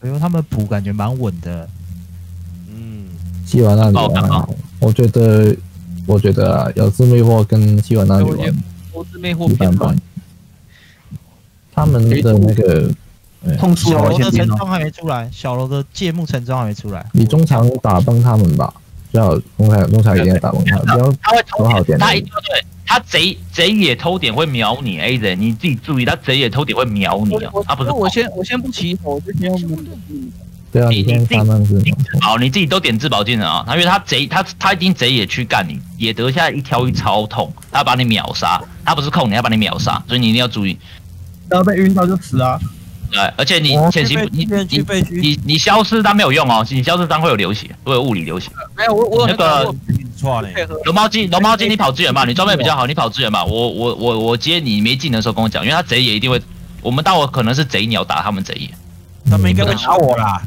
哎呦，他们补感觉蛮稳的。嗯，希瓦那里啊，我觉得，我觉得啊，有自魅惑跟希瓦那里玩我自魅惑一般般偏软，。他们的那个痛出小。楼的城装还没出来，小楼的芥末城装还没出来。你中场打崩他们吧，最好弄他弄他一定要打崩他们，不要他会偷好点他一定会对他贼贼野偷点会秒你，A 人你自己注意，他贼野偷点会秒你啊我，他不是我先我先不起头，我就先用对啊，你先三万是吗？好，你自己都点自保技能啊，他因为他贼他他一定贼也去干你，也得下一挑一超痛，他把你秒杀，他不是控你，他把你秒杀，所以你一定要注意。然后被晕到就死啊！对，而且你哦潜行，你你，你你消失单没有用哦，你消失单会有流血，会有物理流血。没有我我那个龙猫精，龙猫精，你跑支援吧，你装备比较好，你跑支援吧。我我我我接你没技能的时候跟我讲，因为他贼也一定会，我们到我可能是贼鸟打他们贼野，他们应该会打我啦。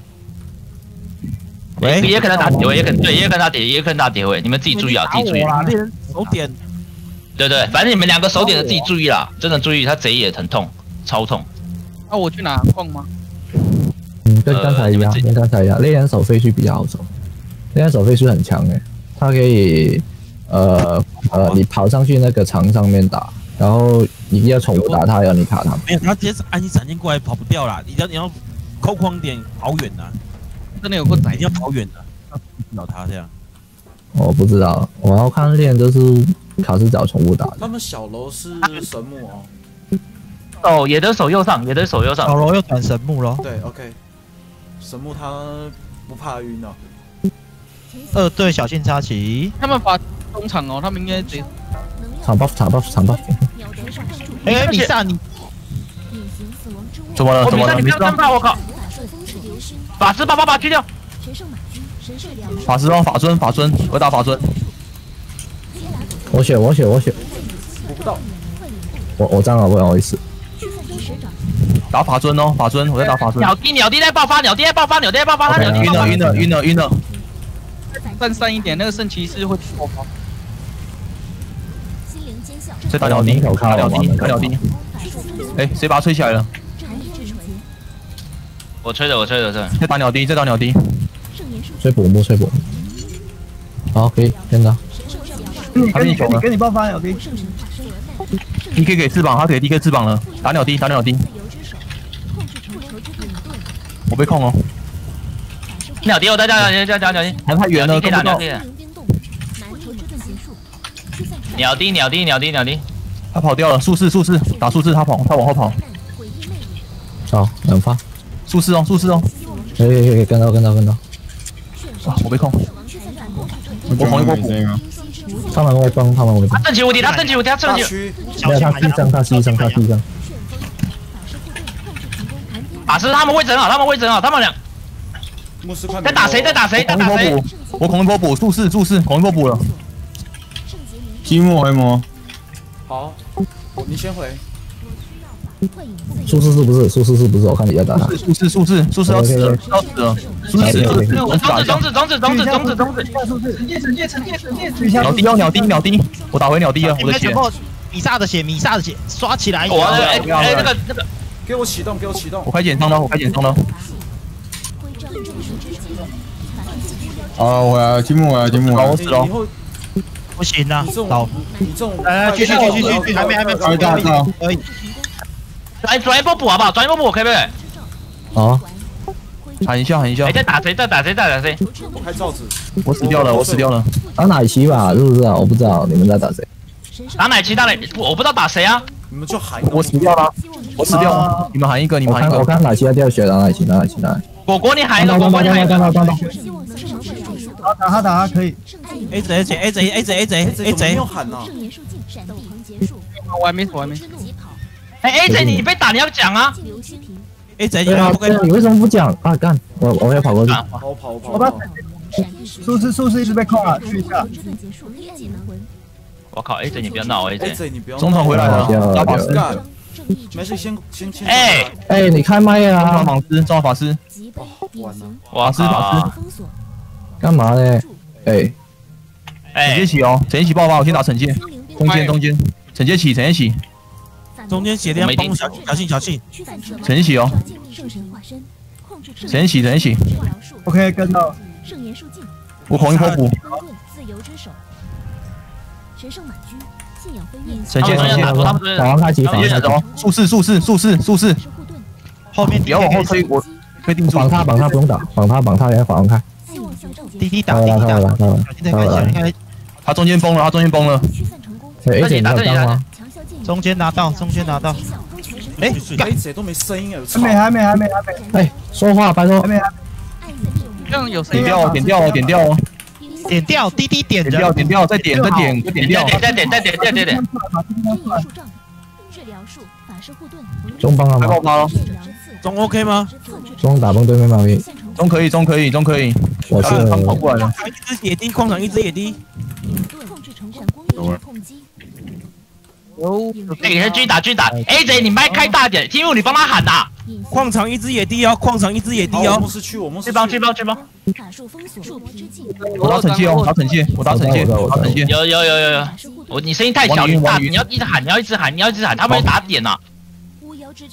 喂，也可能打铁位，也可能对，也可能打铁，也可能打铁位，你们自己注意啊，自己注意手点。对对，反正你们两个手点的自己注意啦，真的注意，他贼也疼痛，超痛。啊，我去拿矿吗？嗯，跟刚才一样，跟刚才一样，猎人手废墟比较好走，猎人手废墟很强诶，它可以呃呃，你跑上去那个墙上面打，然后你要宠物打它，要你卡它。没有，他直接是安逸闪现过来，跑不掉啦。你要你要扣框点，跑远呐，真的有个一定要跑远的，要不了他这样。我不知道，我要看猎人都是卡斯找宠物打的。他们小楼是神木哦。手野德手右上，野德手右上小，楼又转神木了。对，OK，神木他不怕晕哦。二队小心插旗。他们把中场哦，他们应该得场 buff 场 buff 场 buff，哎，米萨你怎么了？怎么了？我比赛你不没事啊。要真怕，我靠！法师把把把去掉，法师哦，法尊，法尊，我打法尊。我血我血我血，补不到，我我这样好不好意思？打法尊哦，法尊，我在打法尊。鸟滴鸟滴在爆发，鸟滴在爆发，鸟滴在爆发，他鸟滴爆发晕了，晕了，晕了，晕了。站散一点，那个圣骑士会爆发。再打鸟滴，门口开了打鸟滴，门口打鸟滴。哎，谁把他吹起来了？我吹的，我吹的，吹的。再打鸟滴，再打鸟滴。吹补木吹补。好，可以真的。他给你球了给你爆发，，DK 给翅膀，他给 DK 翅膀了。打鸟滴，打鸟滴。我被控哦，鸟滴，我再加鸟滴，叫叫鸟滴，还太远了。打鸟滴。鸟滴，鸟滴，鸟滴，鸟滴。他跑掉了，术士，术士，打术士，他跑，他往后跑。好，两发。术士哦，术士哦。可以可以可以，跟到跟到跟到。啊，我被控。我红一波补。他往外装，他往外装。他正气无敌，他正气无敌，他正气。大区没有他一张，他第一张，他第一张。法师他们位置很好，他们位置很好，他们俩牧师快没在打谁？在打谁？在打谁？红一波补，我恐龙波补，术士，术士，恐龙波补了。积木回魔，好，你先回。术士是不是？术士是不是？我看你在打他。术士，术士，术士要死了，要死了。术士死了，对对对我打一下中指，。中指，中指，中指，中指，中指。惩戒惩戒惩戒惩戒，取消鸟鸟我打回鸟滴了，我的血。米萨的血，米萨的血，刷起来！我哎哎那个那个给我启动，给我启动我。开减伤了，我开减伤了。啊，我来积木，我来积木，好，我死了不行啊老种你这种来来继续继续继续，还没还没，快大招，可以。来转一波补好不好？转一波补，可以不可以？好，喊一下，喊一下哎，。在打谁？在打谁？在打谁？我开罩子，我死掉了，我死掉了。打奶骑吧，是不是啊？我不知道你们在打谁。打奶骑，打奶，不我不知道打谁啊。你们就喊。我死掉了，我死掉了。你们喊一个，你们喊一个。我看奶骑要掉血，打奶骑，打奶骑，打奶。果果你喊一个，果果你喊一个。当当当当当。好打他打他可以，A 贼 A 贼 A 贼 A 贼 A 贼没贼有，喊呢？我还没我还没。哎，AJ 你被打你要讲啊。A 贼你为什么不讲啊？干，我我要跑过去。我把跑！术士术士一直被控啊，去一下。我靠，AJ 你不要闹哎，，AJ。这你不要。中场回来了掉了，大法师，干，没事，先先先。哎哎，你开麦啊？法师，中场法师，完了，法师法师。干嘛呢？哎，惩戒哎，起哦，惩戒起爆发，我先打惩戒，中间中间，惩戒起，惩戒起，中间血量崩，小心小心小心。惩戒起哦。晨曦晨曦，OK，跟到。我红一波补，光棍自由之手，神圣马驹，信仰飞跃，前线前线，他们这法王开启，法王开启，哦，术士术士术士术士，后面不要往后推，我推定住，绑他绑他不用打，绑他绑他，然后法王开，希望校正滴滴打滴滴打，小心再看小心看，他中间崩了，他中间崩了，哎，而且你有当吗？强效剑中间拿到中间拿到，哎，哎，谁都没声音哎，我操还没，还没，还没，还没，哎，说话拜托。还，没，这样有声音点掉哦，点掉哦，点掉哦，点掉滴滴点点掉，点掉，再点再点再点掉，再点再点再点再点，天野树杖，治疗术，法师护盾，中帮了吗？快爆发了，中 OK 吗？中打崩对面马兵，中可以中可以中可以，我是他们跑过来了，一只野滴，矿场一只野滴，控制成哎，给他继续打继续打，AJ 你麦开大点，听木你帮他喊呐，矿场一只野地哦，矿场一只野滴好，我哦们，是去，我们是去帮去帮去帮，法术封锁，树皮之境，我打惩戒哦，打惩戒，我打惩戒，我打惩戒，有有有有有，我你声音太小，你大你要一直喊，你要一直喊，你要一直喊，他们会打点呐，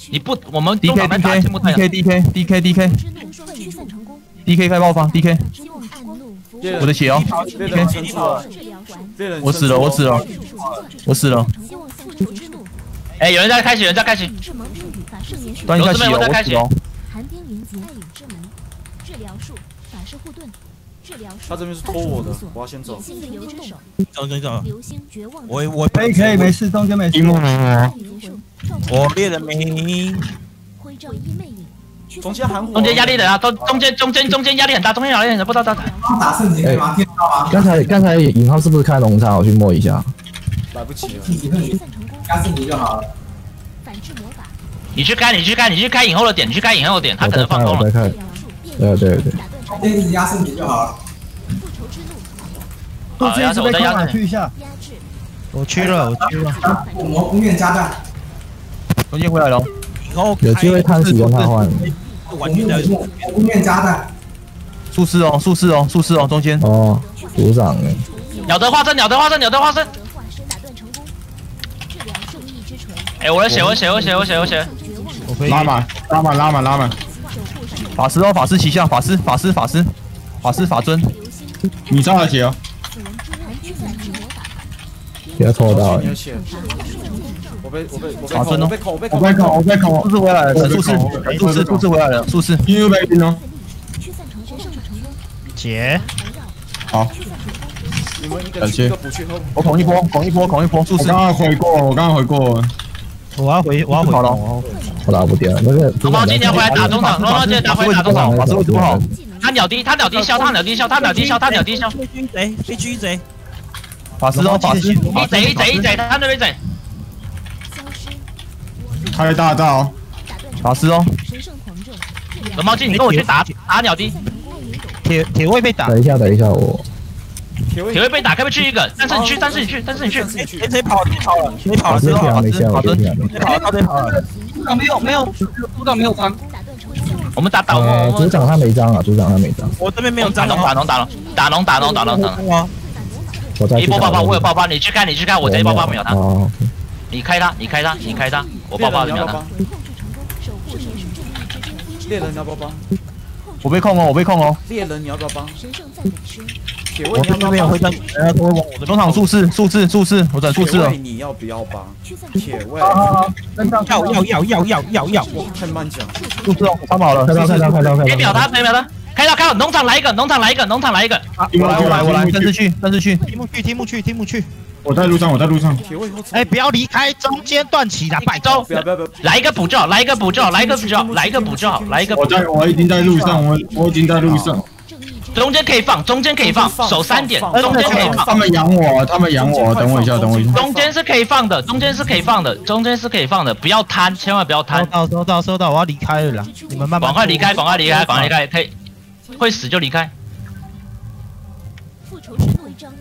你不我们 D 中 K 场在 D 打 K 听不太 D K D K D K D K 之怒双驱散成功，D K 开爆发 D K，希望暗怒符猎人我的血哦，猎人伸出来，治疗术，猎人我死了我死了我死了，哎，有人在开始，有人在开始，致盲之语，法圣言术，断一下血哦，我死了哦，寒冰云集，暗影之门，治疗术，法师护盾，治疗术，他这边是拖我的，我要先走。自由之手，走走走，流星绝望，我我可以可以，没事，中间没事。我猎人没，徽照一魅影，中间含火，中间压力很大，中中间中间中间压力很大，中间压力很大，不知道打打圣级可以吗？听到吗？刚才刚才尹浩是不是开龙叉？我去摸一下。来不及了。圣级可以驱散成功，加圣级就好了。反制魔法，你去开，你去开，你去开影后的点，你去开影后的点，他在看，可能放空了。对对对，打断成这一直加圣级就好了。复仇之怒，我这一次被扣打去一下。我去了我去了，我们攻面加弹，中间回来了，以后有机会探死跟他换。完全在攻面加弹，术士哦术士哦术士哦，中间哦，组长哎，鸟的化身，鸟的化身，鸟的化身。德化身打断成功，治疗正义之锤，哎，我的血，我的血，我的血，我的血，我的血。绝望我可以拉满，拉满，拉满，拉满。法师哦法师旗下法师法师法师法师法尊，你上了血哦。死亡之寒驱散之魔法，不要抽到你。的血，我被我被我被好真哦控，我被控，我被控，我被扣，我被扣术。士回来了，术士术士术士回来了，术士因为被晕哦。驱散成功，胜成功，解，好，你们一个感谢一个补去后，我孔一波孔一波孔一波术士我刚刚回过，我刚刚回过。我要回我要回好了我我打不掉，那个龙猫今天回来打中场，龙猫今天打回来打中场。好，他鸟低，他鸟低消，他鸟低消，他鸟低消，他鸟低消。被狙贼，被狙贼，法师哦法师一贼一贼一贼，他那边贼。消失，开大招，法师哦，龙猫进，你跟我去打打鸟滴，成功暗影斗，铁铁位被打，等一下，等一下，我铁会被打，开不可以去一个？但是你去，但是你去，但是你去。谁谁跑了？谁跑了？谁跑了？谁跑了？平没下，我就平没。谁跑了？他谁跑了？组长没有没有，组长没有伤，我们打打呃，我们组长他没张啊，组长他没张，我这边没有打张龙打龙打龙打龙打龙打龙打龙。啊！我再去打一波爆发，我有爆发，你去看你去看，我直接爆发秒他。哦，你开他，你开他，你开他，我爆发秒他。控制成功，守护神是正义之锤，猎人你要不要帮？我被控哦我被控哦，猎人你要不要帮？我这你要不要帮边有会？张，人家都会往我这边中场术士术士术士，我转术士了铁，你要不要帮？铁位好。要要要要要要要！太慢讲，术士哦，他跑了，开刀，开刀，开刀，开刀。别秒他，别秒他。开到开到，农场来一个，农场来一个，农场来一个。我来我来我来，正式去正式去，听木去听木去听木去，我在路上，我在路上。哎，不要离开，中间断起来，拜周托。不要不要不要，来一个补救，来一个补救，来一个补救，来一个补救，来一个补我。在，我已经在路上，我我已经在路上。中间可以放，中间可以放，守三点，中间可以放。他们养我，他们养我，等我一下，等我一下。中间是可以放的，中间是可以放的，中间是可以放的，不要贪，千万不要贪收贪，到收到收到，我要离开了啦，你们慢慢。赶快离开，赶快离开，赶快离开，可以，会死就离开，复仇之怒一章，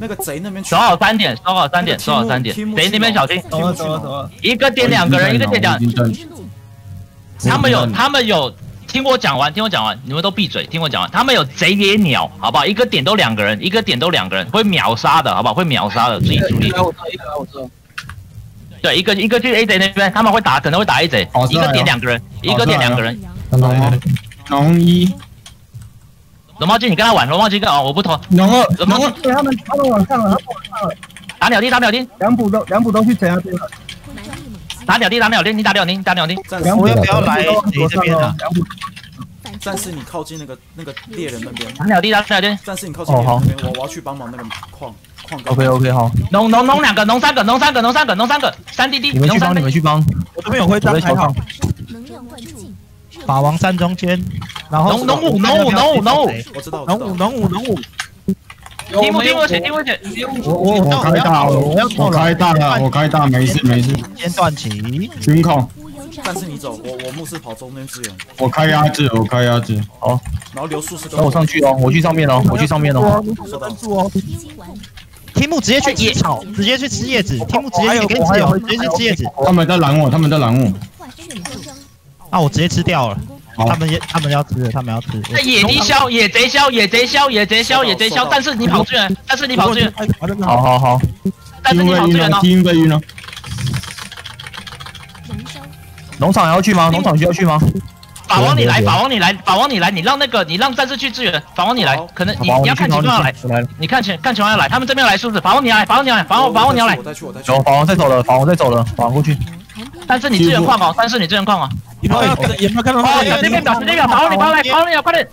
那个贼那边去守好三点，守好三点，守好三点，贼那边小心，走了，走了，走了。一个点两个人，一个点两他们有，他们有。听我讲完，听我讲完，你们都闭嘴，听我讲完。他们有贼野鸟，好不好？一个点都两个人，一个点都两个人，会秒杀的，好不好？会秒杀的，注意注意。来我知道，一个我知道，对，一个一个去 A 贼那边，他们会打，可能会打 A 贼好，一个点两个人，一个点两个人，阳，看到吗？农一，龙猫精，你跟他玩，龙猫精跟哦，我不投。龙二，龙二，对他们他们往上了，他们往上了，打鸟丁，打鸟丁，两补都两补都去谁那边了？打鸟丁，打鸟丁，你打鸟丁，你打鸟丁。战士两补我要不要来都往谁这边啊？两补战士，你靠近那个那个猎人那边。打鸟丁，打鸟丁。战士，你靠近猎人那边，我我要去帮忙那个矿矿工。OK OK 好，农农农两个，农三个，农三个，农三个，农三个，三滴滴，你们去帮，农三你们。去帮，我这边有徽章我在桥还好。，能量灌注，法王山中间，然后农农五农五农五农五，我知道，我龙五知道。龙五农五，听不听我写，听我写。我我我开大，了我开大了，我开大，没事没事，先断旗，群控，但是你走，我我牧师跑中间支援，我开压制，我开压制，好然后留术士跟那我上去哦，我去上面哦，我去上面哦。收到。住哦。听完，天幕直接去吃草，直接去吃叶子，天幕直接去给你自由，直接去吃叶子。他们在拦我，他们在拦我，啊，我直接吃掉了，好他们也他们要吃了，他们要吃。那野敌枭，野贼枭，野贼枭，野贼枭，野贼枭。但是你跑支援，但是你跑支援，好好好，但是你跑支援哦。因为晕了，燃烧，农场要去吗？农场需要去吗？法王你来，法王你来，法王你来，你让那个你让战士去支援，法王你来，可能你，你要看情况要来。你看情看情况要来，他们这边来是不是？法王你要来，法王你要来，法王法王你要来我，再去，我再去。有法王在走了，法王在走了，法王过去。但是你支援矿哦，但是你支援矿哦。有没有看有没有看到哦，那边表，小这边表，法王你法王你法王你快点。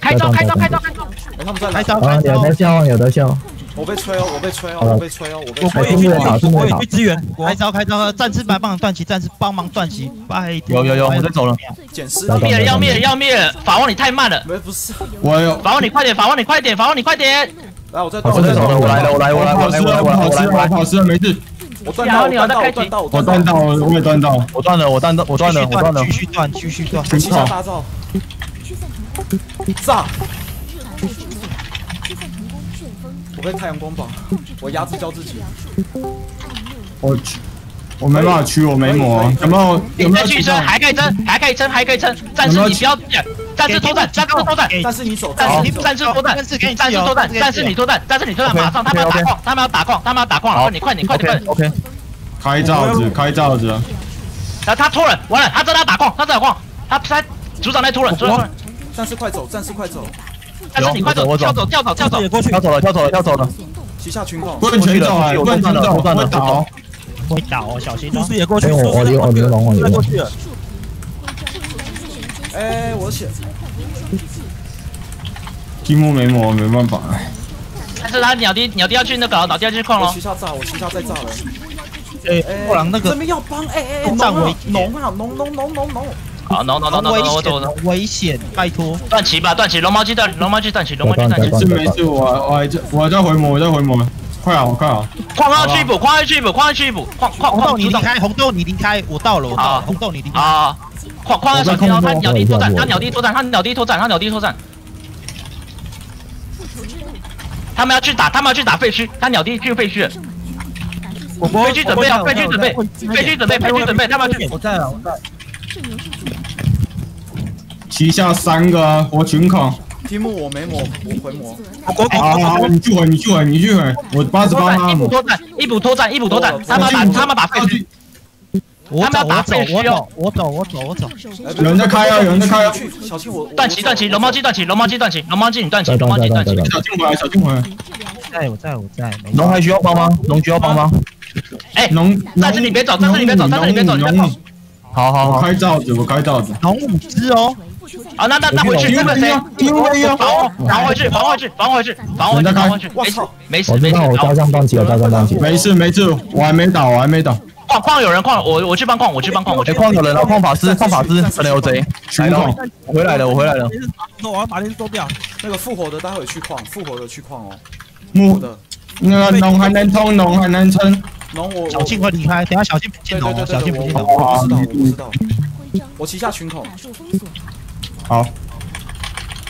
开招开招开招开招！哎，他们在来，开招啊，开招有在，笑，有在笑，我被吹哦，我被吹哦，我被吹哦，我被我吹我也去我也去支援，我。开招开招，战士帮忙断旗，战士帮忙断旗，拜托。有有有，我在走了。捡尸找到灭了要灭了要灭了，法王你太慢了，没不是，我有，法王你快点，法王你快点，法王你快点！来我在我在走了，我来了，我来，我来，我来，我来，我来，跑失了，我来，跑失了，没事，我断到，我断到，我断到，我断到，我也断到，我断了，我断了，我断了，我断了继。续断，继续断。我旗下大招，炸！驱散成功，旋风，我被太阳光绑，我压制掉自己。我去，我没办法驱，我没魔，有没有有你没有驱到再去撑，？还可以撑，还可以撑，还可以撑。战士你不要，战士脱战，战士脱战，给但是你走，战士但是你走，战士脱战，战士给你战士脱战，战士你脱战，战士你脱战，马上他们要打矿，他们要打矿，他们要打矿了，快点快点快点快。点！OK，开罩子，开罩子，然后他脱了，完了，他真的要打矿，他打矿，他他组长在脱了，组长战士快走，战士快走，但是你快走，跳走跳走跳走也，过去跳走了，跳走了，跳走了。旗下群控不，能全走哎，不能全走，会倒。会倒哦，小心术哦。士也过去，哎我我我牛龙我牛龙过去，哎，我血，积木没魔，没办法。但是他鸟弟鸟弟要去那个鸟弟要去矿了我旗，下炸，我旗下再炸了。哎，哎，不然那个这边要帮，哎哎哎，动战农啊危农啊农农农农农，好，no no no no 我走我险，，危险，拜托。断旗吧断旗，龙猫鸡断龙猫鸡断旗，龙猫鸡断旗，没事没事，我我还在我还在回魔，我在回魔，快好快啊。矿要去补，矿要去补，矿要去补，矿矿红豆矿你离开，红豆你离开，我到了，我到啊了。红豆你离开。啊，矿矿要小心哦，他鸟地作战，他鸟地作战，他鸟地作战，他鸟地作战。他们要去打，他们要去打废墟，他鸟地去废墟了，我我废墟准备啊，废墟准备，废墟准备，废墟准备，他们要去。我在了，我在。旗下三个啊，我群控。题目我没魔，我回魔。我好好好，你去回，你去回，你去回，我八十，八。一补脱战，一补脱战，一补脱战，他们要打，他们要打废墟，我走，他们要打我走，我走，我走，我走，我走。有人在开啊，有人在开啊。小心我断旗断旗，龙猫鸡断旗，龙猫鸡断旗，龙猫鸡你断旗，龙猫鸡断旗。小静回来，小静回来。在，我在，我在。龙还需要帮吗？龙需要帮吗？哎，龙，但是你别走但是你别走但是你别走你好好好，开罩子，我开罩子。龙五只哦，好，那那那回去，那个谁，因为要防防回去，防回去，防回去，防回去，防回去，没事没事没事我知道，我加上断旗，我加上断旗。没事没事，我还没倒，我还没倒。矿矿有人矿，我我去帮矿，我去帮矿，我去哎，矿有人了，矿法师，矿法师，可能有贼。来了我回来了，我回来了。我要把那收掉。那个复活的待会去矿，复活的去矿哦。木我的那个农还能通，农还能撑。农我小静会离开，等下小心不进龙哦，对对对对对，小心不进龙。我我不知道，我不知道。我旗下群控，法术封锁，好，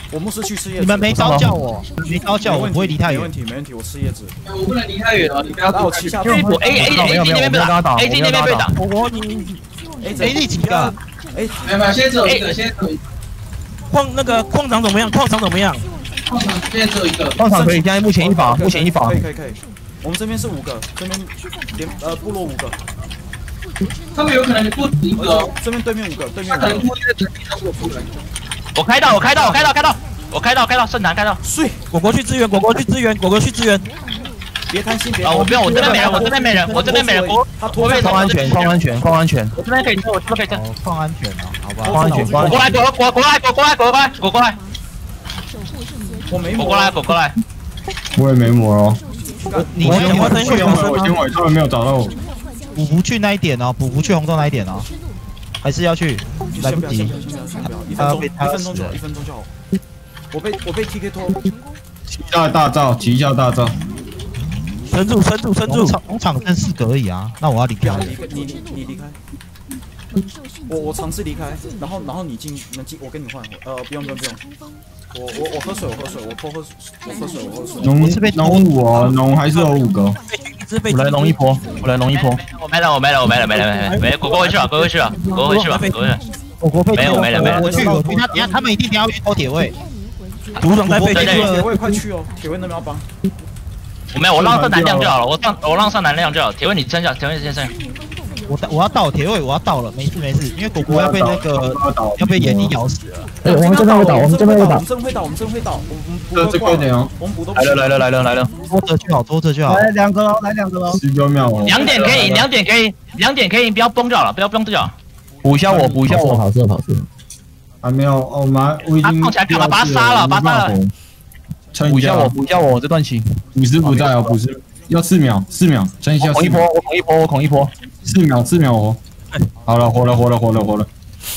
我牧师去吃叶子。你们没招叫我，没招叫我，没问题不会离太远。没问题，没问题，我吃叶子。我不能离太远了，你不要然后我旗下去补 A A A D 那边被打，A D 那边被打，我我你哎 A D 几个？哎，没有没有，现在只有一个，现在只有一个，矿那个矿场怎么样？矿场怎么样？矿场现在只有一个。矿场可以，现在目前一把，目前一把可以。可以可以。我们这边是五个，这边连呃部落五个。他们有可能不止一个哦，这边对面五个，对面五可能个。我开到，我开到，我开到，开到，我开到，开到，圣坛开到。睡，果果去支援，果果去支援，果果去支援。别贪心，别啊，我不要，我这边没人，我这边没人，我这边没人，我他拖我被放安全，放安全，放安全。我这边可以撤，我这边可以撤。哦，放安全啊，好吧。放安全，放安全。果过来，果果过来，果过来，果过来，果过来，我没抹果过来，果过来。我也没魔哦。你我我先回去先回我先回，他们没有找到我。补不去那一点哦，补不去红豆那一点哦，还是要去，来不及一分钟，一分钟就好，一分钟就好。我被我被 TK 拖，旗下大招，旗下大招。撑住，撑住，撑住。农场农场剩四个而已啊，那我要离开你你你离开。我我尝试离开，然后然后你进能进，我跟你换。呃，不用不用不用。我我我喝水，我喝水，我多喝水，我喝水，我喝水。农我是被农五哦，农还是有五个。我来龙一波，我来龙一波。我没了，我没了，我没了，没了，没了，没了，果果回去了，果果回去了，果果回去了，果果回去了。我国被没有没了没了我去，我去，他等下他们一定等下去偷铁位。组长在被对对铁位快去哦，铁位那边要帮。我没有，我让上蓝亮就好了，我让我让上蓝亮就好。铁位你撑下，铁位先生。我我要倒铁位，我要倒了，没事没事，因为果果要被那个要被眼睛咬死了。哎，我们这边会倒，我们这边会倒我们。真会倒，我们真会倒，我们补这都挂这个点哦，我们补都来了来了来了来了。拖着就好，拖着就好。来两个喽，来两个喽。十九秒哦。两点可以，两点可以，两点可以，不要崩掉了，不要崩就好。补一下我，补一下我。跑射跑射。还没有，哦，我们我已经。他碰起来干嘛把他杀了把他杀了补一下我，补一下我这段棋。补师不在哦，补师要四秒，四秒，撑一下四秒，，我孔一波我孔一波，我孔一波。四秒，四秒哦。好了，活了，活了，活了，活了。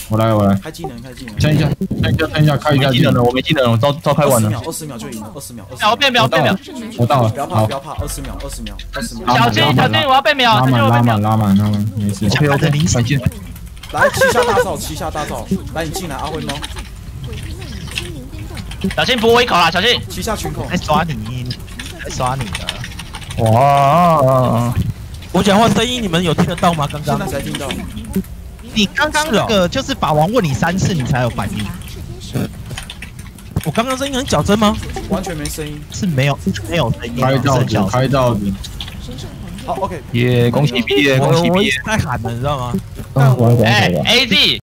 我来，我来，开技能，开技能。撑一下，撑一下，撑一下，开一下技能了，我没技能了，我招招开完了。二十秒，二十秒就赢了，二十秒，二十秒变秒变秒，我到了不要，怕，好不，要怕，二十秒，二十秒，二十秒。小心小心，我要被秒，拉满，拉满，。拉满，拉满，没事。OK OK，感谢。来，七下大招，七下大招，来，你进来，阿辉猫，小心补我一口啦，小心。七下群口在，刷你，还耍你的。哇！我讲话声音你们有听得到吗？刚现刚在才听到。你刚刚那个就是法王问你三次，你才有反应，我刚刚声音很矫正吗？完全没声音。是没有没有声音，开罩子。开。好，OK。耶，恭喜毕业，恭喜毕业我一直。在喊的，你知道吗？哎。，A Z